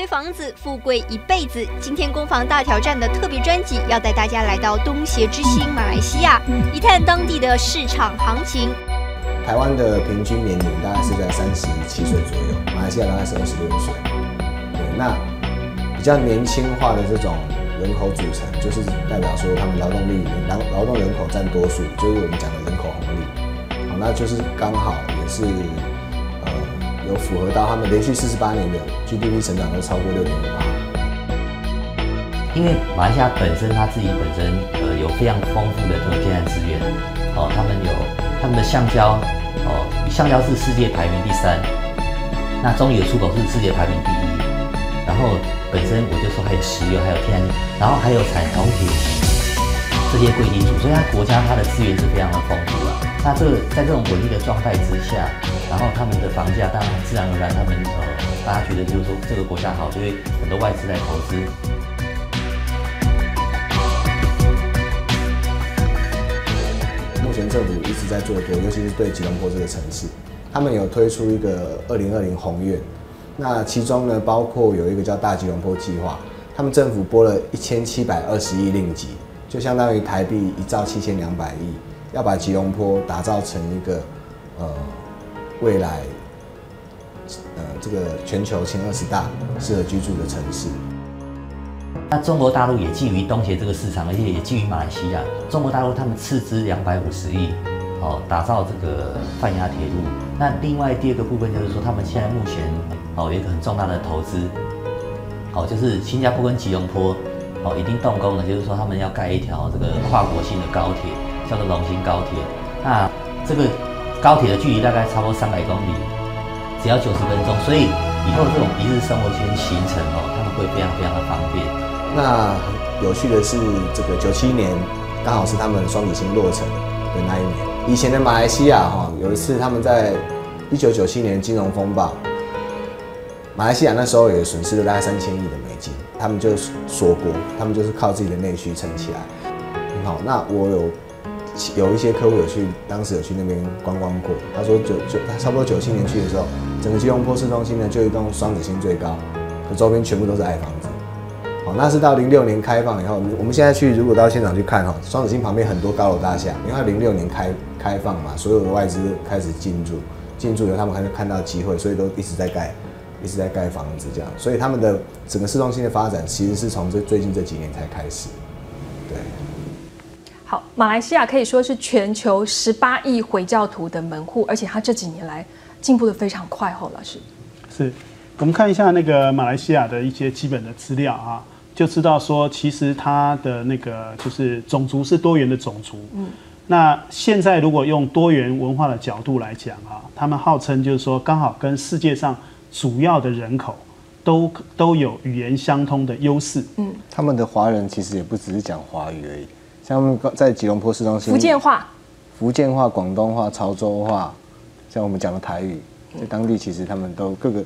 买对房子，富贵一辈子。今天攻防大挑战的特别专辑，要带大家来到东协之星 马来西亚，一探当地的市场行情。台湾的平均年龄大概是在三十七岁左右，马来西亚大概是二十六岁。对，那比较年轻化的这种人口组成，就是代表说他们劳动力劳劳动人口占多数，就是我们讲的人口红利。好，那就是刚好也是。有符合到他们连续四十八年的 GDP 成长都超过六点五八。因为马来西亚本身它自己本身呃有非常丰富的这种天然资源，哦，他们有他们的橡胶，哦，橡胶是世界排名第三，那中油出口是世界排名第一，然后本身我就说还有石油，还有天然，然后还有产铜铁这些贵金属，所以它国家它的资源是非常的丰富的。那这个在这种稳定的状态之下。然后他们的房价当然自然而然，他们呃，大家觉得就是说这个国家好，就会很多外资来投资。目前政府一直在做多，尤其是对吉隆坡这个城市，他们有推出一个二零二零宏愿，那其中呢包括有一个叫大吉隆坡计划，他们政府拨了一千七百二十亿令吉，就相当于台币一兆七千两百亿，要把吉隆坡打造成一个呃。未来，呃，这个全球前二十大适合居住的城市。那中国大陆也基于东协这个市场，而且也基于马来西亚。中国大陆他们斥资两百五十亿，哦，打造这个泛亚铁路。那另外第二个部分就是说，他们现在目前哦有一个很重大的投资，哦，就是新加坡跟吉隆坡哦已经动工了，就是说他们要盖一条这个跨国性的高铁，叫做龙兴高铁。那这个。高铁的距离大概差不多三百公里，只要九十分钟，所以以后这种一日生活圈行程哦，他们会非常非常的方便。那有趣的是，这个九七年刚好是他们双子星落成的那一年。以前的马来西亚哈，有一次他们在一九九七年金融风暴，马来西亚那时候也损失了大概三千亿的美金，他们就锁国，他们就是靠自己的内需撑起来。很好，那我有。有一些客户有去，当时有去那边观光过。他说九九，他差不多九七年去的时候，整个吉隆坡市中心呢就一栋双子星最高，周边全部都是矮房子。好，那是到零六年开放以后，我们现在去如果到现场去看哈，双子星旁边很多高楼大厦，因为它零六年开开放嘛，所有的外资开始进驻，进驻以后他们还是看到机会，所以都一直在盖，一直在盖房子这样。所以他们的整个市中心的发展其实是从这最近这几年才开始，对。好，马来西亚可以说是全球十八亿回教徒的门户，而且它这几年来进步的非常快。后老师，是我们看一下那个马来西亚的一些基本的资料啊，就知道说其实它的那个就是种族是多元的种族。嗯，那现在如果用多元文化的角度来讲啊，他们号称就是说刚好跟世界上主要的人口都都有语言相通的优势。嗯，他们的华人其实也不只是讲华语而已。像在吉隆坡市中心，福建话、福建话、广东话、潮州话，像我们讲的台语，在当地其实他们都各个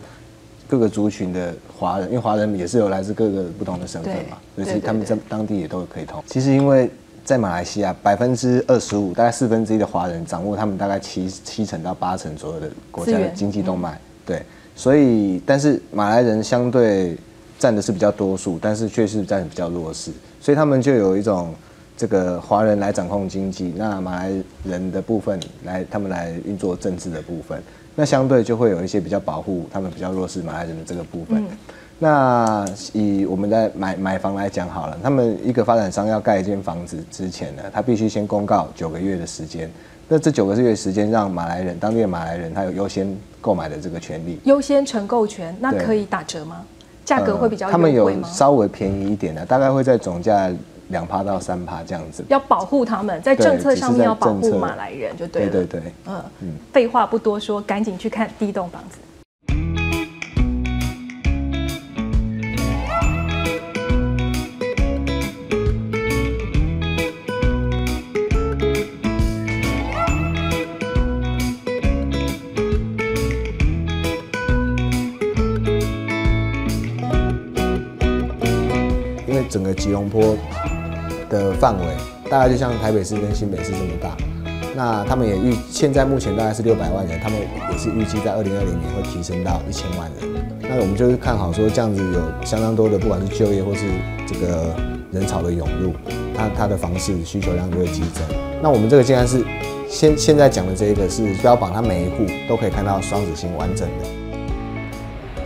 各个族群的华人，因为华人也是有来自各个不同的省份嘛，所以他们在当地也都可以通。其实因为在马来西亚，百分之二十五，大概四分之一的华人掌握他们大概七七成到八成左右的国家的经济动脉，对，所以但是马来人相对占的是比较多数，但是却是占比较弱势，所以他们就有一种。这个华人来掌控经济，那马来人的部分来他们来运作政治的部分，那相对就会有一些比较保护他们比较弱势马来人的这个部分。那以我们在买买房来讲好了，他们一个发展商要盖一间房子之前呢，他必须先公告九个月的时间。那这九个月时间让马来人当地的马来人他有优先购买的这个权利，优先承购权，那可以打折吗？价格会比较他们有稍微便宜一点的，大概会在总价。两趴到三趴这样子，要保护他们，在政策上面要保护马来人就对了。对对对，嗯嗯，废话不多说，赶紧去看第一栋房子。因为整个吉隆坡。的范围大概就像台北市跟新北市这么大，那他们也预现在目前大概是六百万人，他们也是预计在二零二零年会提升到一千万人。那我们就是看好说这样子有相当多的不管是就业或是这个人潮的涌入，它它的房市需求量就会激增。那我们这个竟然是现现在讲的这一个是标榜，它每一户都可以看到双子星完整的。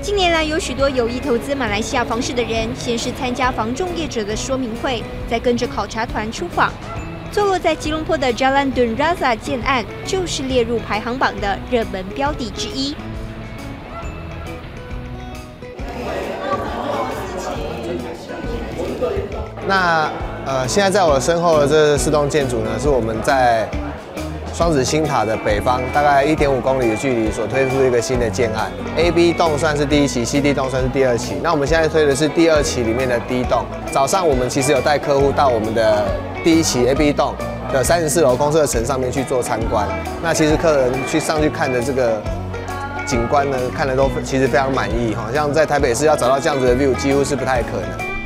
近年来，有许多有意投资马来西亚房市的人，先是参加房仲业者的说明会，再跟着考察团出访。坐落在吉隆坡的 Jalan Dun Raza 建案，就是列入排行榜的热门标的之一。那呃，现在在我身后的这四栋建筑呢，是我们在双子星塔的北方，大概一点五公里的距离所推出一个新的建案。A、B 栋算是第一期，C、D 栋算是第二期。那我们现在推的是第二期里面的 D 栋。早上我们其实有带客户到我们的第一期 A、B 栋的三十四楼公社层上面去做参观。那其实客人去上去看的这个景观呢，看的都其实非常满意。好像在台北市要找到这样子的 view，几乎是不太可能。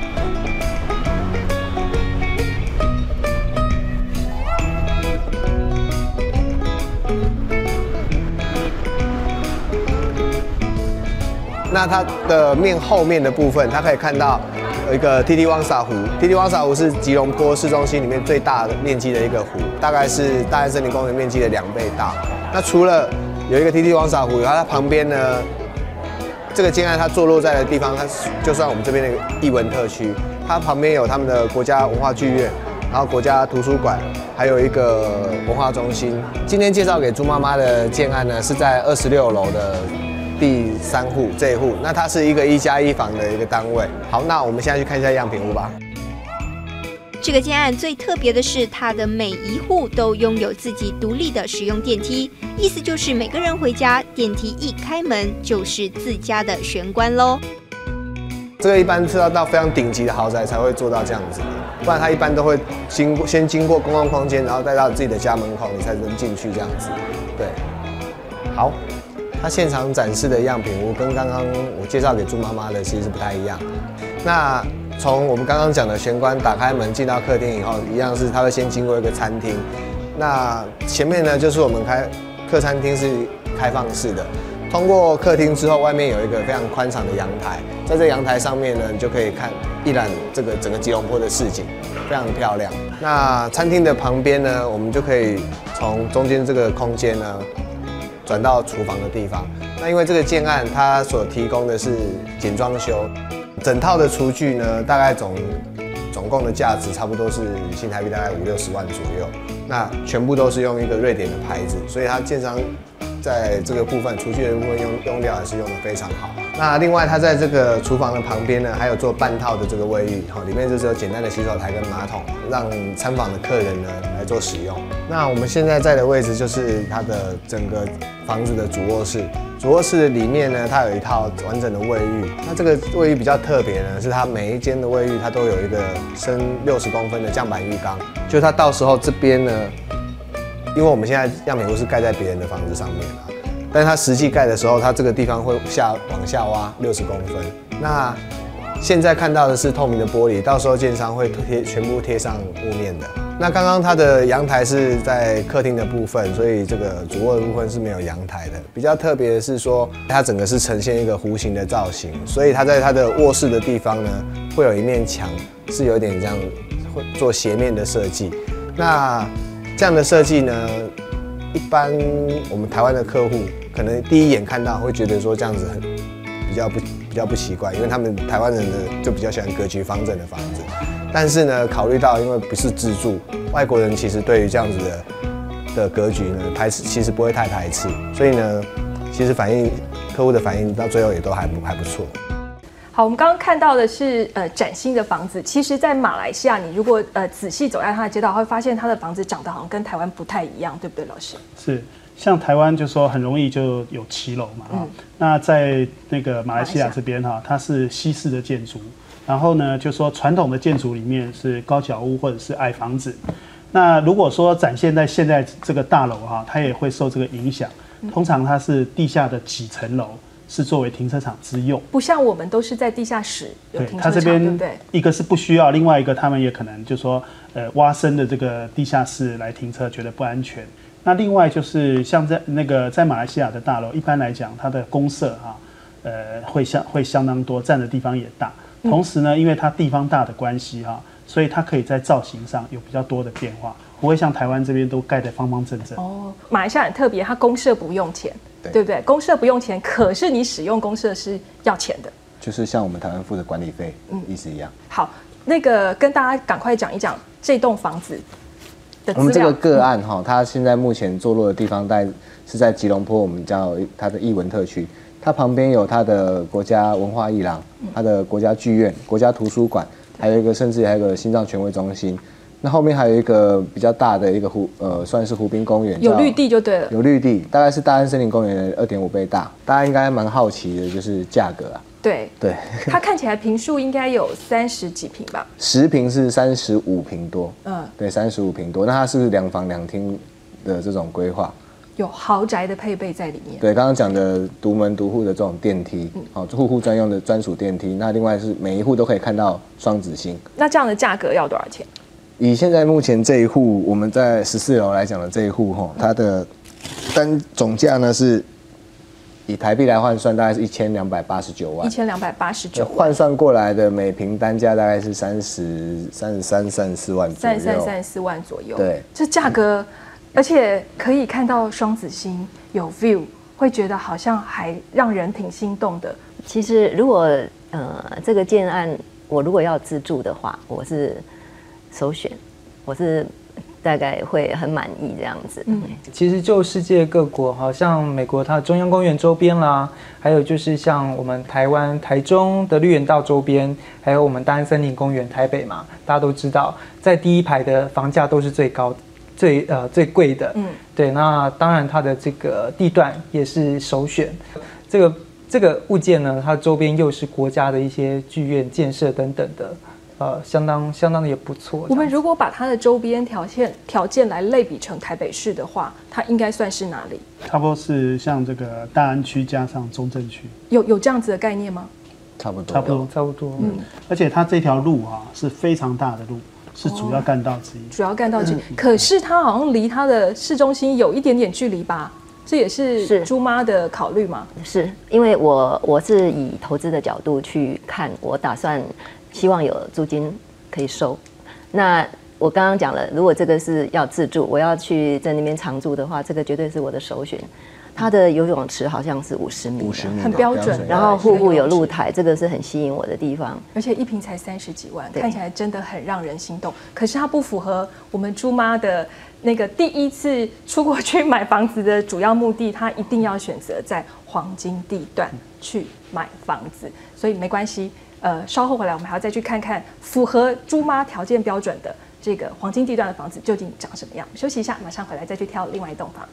那它的面后面的部分，它可以看到有一个 T T 汪沙湖。T T 汪沙湖是吉隆坡市中心里面最大的面积的一个湖，大概是大安森林公园面积的两倍大。那除了有一个 T T 汪沙湖，它旁边呢，这个建案它坐落在的地方，它就算我们这边的艺文特区，它旁边有他们的国家文化剧院，然后国家图书馆，还有一个文化中心。今天介绍给朱妈妈的建案呢，是在二十六楼的。第三户这一户，那它是一个一加一房的一个单位。好，那我们现在去看一下样品屋吧。这个建案最特别的是，它的每一户都拥有自己独立的使用电梯，意思就是每个人回家电梯一开门就是自家的玄关喽。这个一般是要到非常顶级的豪宅才会做到这样子，不然它一般都会经过先经过公共空间，然后再到自己的家门口，你才能进去这样子。对，好。它现场展示的样品屋跟刚刚我介绍给朱妈妈的其实是不太一样。那从我们刚刚讲的玄关打开门进到客厅以后，一样是它会先经过一个餐厅。那前面呢就是我们开客餐厅是开放式的，通过客厅之后，外面有一个非常宽敞的阳台，在这阳台上面呢，你就可以看一览这个整个吉隆坡的市景，非常漂亮。那餐厅的旁边呢，我们就可以从中间这个空间呢。转到厨房的地方，那因为这个建案它所提供的是简装修，整套的厨具呢，大概总总共的价值差不多是新台币大概五六十万左右，那全部都是用一个瑞典的牌子，所以它建商。在这个部分，厨具的部分用用料还是用的非常好。那另外，它在这个厨房的旁边呢，还有做半套的这个卫浴，哈，里面就是有简单的洗手台跟马桶，让参访的客人呢来做使用。那我们现在在的位置就是它的整个房子的主卧室。主卧室里面呢，它有一套完整的卫浴。那这个卫浴比较特别呢，是它每一间的卫浴它都有一个深六十公分的降板浴缸，就它到时候这边呢。因为我们现在样品屋是盖在别人的房子上面啊，但是它实际盖的时候，它这个地方会下往下挖六十公分。那现在看到的是透明的玻璃，到时候建商会贴全部贴上雾面的。那刚刚它的阳台是在客厅的部分，所以这个主卧的部分是没有阳台的。比较特别的是说，它整个是呈现一个弧形的造型，所以它在它的卧室的地方呢，会有一面墙是有点这样会做斜面的设计。那这样的设计呢，一般我们台湾的客户可能第一眼看到会觉得说这样子很比较不比较不习惯，因为他们台湾人呢就比较喜欢格局方正的房子。但是呢，考虑到因为不是自住，外国人其实对于这样子的的格局呢排斥，其实不会太排斥，所以呢，其实反映客户的反应到最后也都还不还不错。好，我们刚刚看到的是呃崭新的房子。其实，在马来西亚，你如果呃仔细走在它的街道，会发现它的房子长得好像跟台湾不太一样，对不对，老师？是，像台湾就说很容易就有骑楼嘛，哈。那在那个马来西亚这边哈，它是西式的建筑，然后呢，就说传统的建筑里面是高脚屋或者是矮房子。那如果说展现在现在这个大楼哈，它也会受这个影响。通常它是地下的几层楼。是作为停车场之用，不像我们都是在地下室有停车场，对不对？一个是不需要，另外一个他们也可能就说，呃，挖深的这个地下室来停车觉得不安全。那另外就是像在那个在马来西亚的大楼，一般来讲它的公社哈、呃会相会相当多，占的地方也大。同时呢，因为它地方大的关系哈、所以它可以在造型上有比较多的变化，不会像台湾这边都盖得方方正正。哦，马来西亚很特别，它公社不用钱，对对不对？公社不用钱，可是你使用公社是要钱的。就是像我们台湾付的管理费，嗯意思一样。好，那个跟大家赶快讲一讲这栋房子的。我们这个个案哈，它现在目前坐落的地方在是在吉隆坡，我们叫它的艺文特区。它旁边有它的国家文化艺廊，它的国家剧院、国家图书馆，还有一个甚至还有一个心脏权威中心。那后面还有一个比较大的一个湖，呃，算是湖滨公园，有绿地就对了。有绿地，大概是大安森林公园的二点五倍大。大家应该蛮好奇的，就是价格啊。对，对，它看起来平数应该有三十几平吧？十平是三十五平多，嗯，对，三十五平多。那它是不是两房两厅的这种规划？有豪宅的配备在里面。对，刚刚讲的独门独户的这种电梯，嗯好、户户专用的专属电梯。那另外是每一户都可以看到双子星。那这样的价格要多少钱？以现在目前这一户，我们在十四楼来讲的这一户，哈，它的单总价呢是以台币来换算，大概是一千两百八十九万一。千两百八十九万，换算过来的每平单价大概是三十三十三、三十四万左三右。三三十四万左右。对，这价格，而且可以看到双子星，有 view，会觉得好像还让人挺心动的。其实如果呃这个建案我如果要自住的话，我是首选，我是大概会很满意这样子。嗯，其实就世界各国，好像美国它的中央公园周边啦，还有就是像我们台湾台中的绿园道周边，还有我们大安森林公园台北嘛，大家都知道，在第一排的房价都是最高、最呃最贵的。嗯，对，那当然它的这个地段也是首选。这个这个物件呢，它周边又是国家的一些剧院建设等等的，呃，相当相当的也不错。我们如果把它的周边条件条件来类比成台北市的话，它应该算是哪里？差不多是像这个大安区加上中正区，有有这样子的概念吗？差不多。差不多。差不多，嗯而且它这条路啊是非常大的路，是主要干道之一。主要干道之一，可是它好像离它的市中心有一点点距离吧？这也是是猪妈的考虑嘛？是因为我我是以投资的角度去看，我打算希望有租金可以收。那我刚刚讲了，如果这个是要自住，我要去在那边常住的话，这个绝对是我的首选。它的游泳池好像是五十米，五十米很标准然后户户有露台。这个是很吸引我的地方。而且一瓶才三十几万，看起来真的很让人心动。可是它不符合我们猪妈的那个第一次出国去买房子的主要目的，她一定要选择在黄金地段去买房子。所以没关系，呃，稍后回来我们还要再去看看符合猪妈条件标准的这个黄金地段的房子究竟长什么样。休息一下，马上回来再去挑另外一栋房。